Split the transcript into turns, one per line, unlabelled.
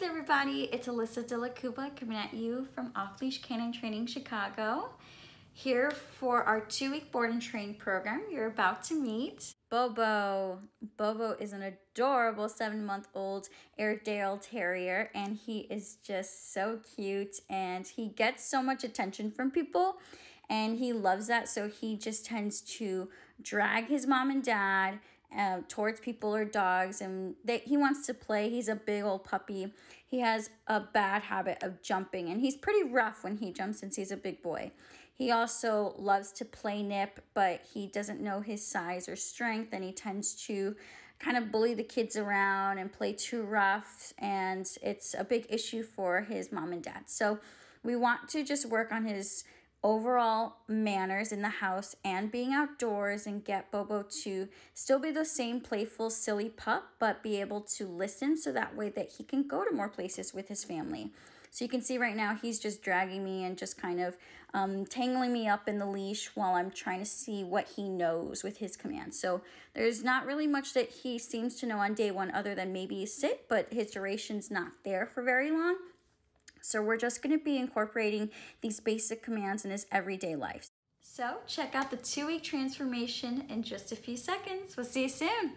there everybody, it's Alyssa De La Cuba coming at you from Off Leash K9 Training Chicago. Here for our two week board and train program you're about to meet. Bobo. Bobo is an adorable seven month old Airedale Terrier and he is just so cute and he gets so much attention from people and he loves that so he just tends to drag his mom and dad uh, towards people or dogs and they, he wants to play. He's a big old puppy. He has a bad habit of jumping and he's pretty rough when he jumps since he's a big boy. He also loves to play nip but he doesn't know his size or strength and he tends to kind of bully the kids around and play too rough and it's a big issue for his mom and dad. So we want to just work on his overall manners in the house and being outdoors and get Bobo to still be the same playful, silly pup, but be able to listen so that way that he can go to more places with his family. So you can see right now he's just dragging me and just kind of um, tangling me up in the leash while I'm trying to see what he knows with his commands. So there's not really much that he seems to know on day one other than maybe sit, but his duration's not there for very long. So we're just going to be incorporating these basic commands in his everyday life. So check out the two-week transformation in just a few seconds. We'll see you soon.